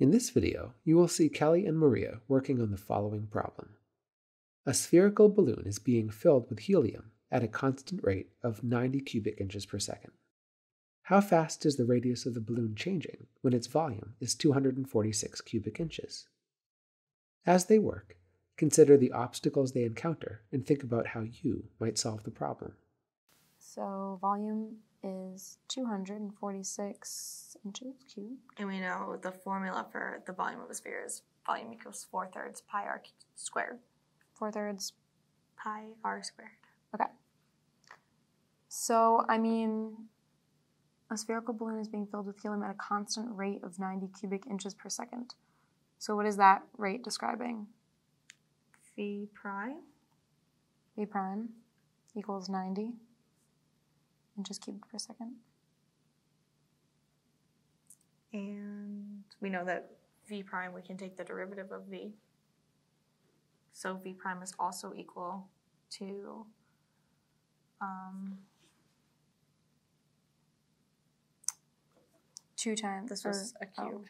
In this video, you will see Kelly and Maria working on the following problem. A spherical balloon is being filled with helium at a constant rate of 90 cubic inches per second. How fast is the radius of the balloon changing when its volume is 246 cubic inches? As they work, consider the obstacles they encounter and think about how you might solve the problem. So volume is 246 inches cubed. And we know the formula for the volume of a sphere is volume equals 4 thirds pi r squared. 4 thirds. Pi r squared. Okay. So, I mean, a spherical balloon is being filled with helium at a constant rate of 90 cubic inches per second. So, what is that rate describing? V prime. V prime equals 90 inches cubed per second. And we know that v prime, we can take the derivative of v. So v prime is also equal to um, two times. this was a oh. cube.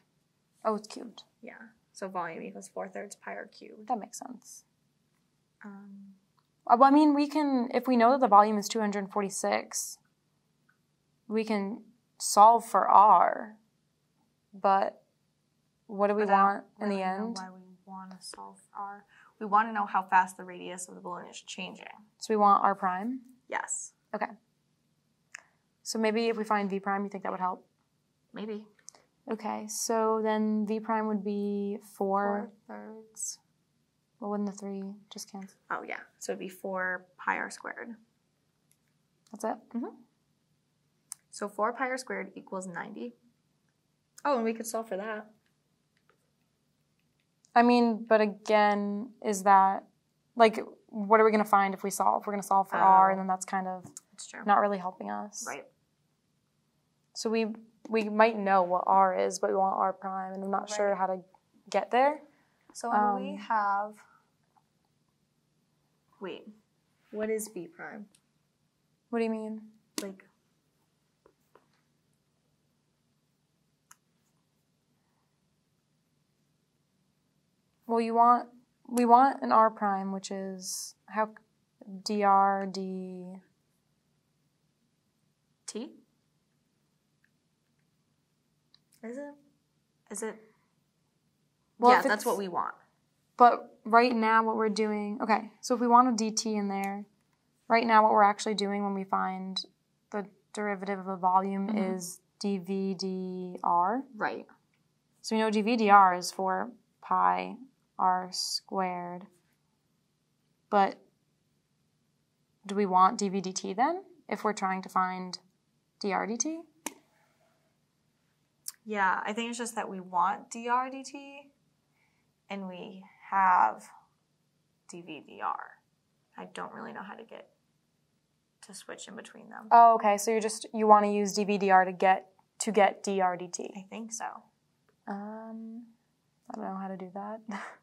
Oh, it's cubed. Yeah. So volume equals 4 thirds pi r cubed. That makes sense. Um, Uh, Well, I mean, we can, if we know that the volume is 246, we can solve for R. But what do we but want in the really end? Why we want to solve r? We want to know how fast the radius of the balloon is changing. So we want R prime. Yes. Okay. So maybe if we find V prime, you think that would help? Maybe. Okay, so then V prime would be 4. Four thirds. Well, wouldn't the 3 just cancel? Oh yeah. So it'd be 4 pi r squared. That's it? Mm-hmm. So 4 pi r squared equals 90. Oh, and we could solve for that. I mean, but again, is that, like, what are we going to find if we solve? We're going to solve for R, Oh. and then that's kind of That's true. not really helping us. Right. So we we might know what R is, but we want R prime, and I'm not sure how to get there. So when we Um, have. Wait. What is v prime? What do you mean? Like. Well, you want we want an R prime, which is how dr d. T? Is it? Is it? Well, yeah, that's what we want. But right now, what we're doing, okay, so if we want a dt in there, right now, what we're actually doing when we find the derivative of the volume Mhm. is dv dr. Right. So we know dv dr is four pi r squared. But do we want dv dt then if we're trying to find dr dt? Yeah, I think it's just that we want dr dt and we have dv dr. I don't really know how to get to switch in between them. Oh, okay. So you just you want to use dv dr to get to get dr dt. I think so. Um, I don't know how to do that.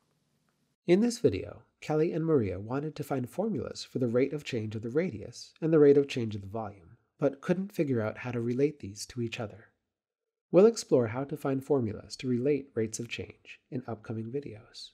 In this video, Kelly and Maria wanted to find formulas for the rate of change of the radius and the rate of change of the volume, but couldn't figure out how to relate these to each other. We'll explore how to find formulas to relate rates of change in upcoming videos.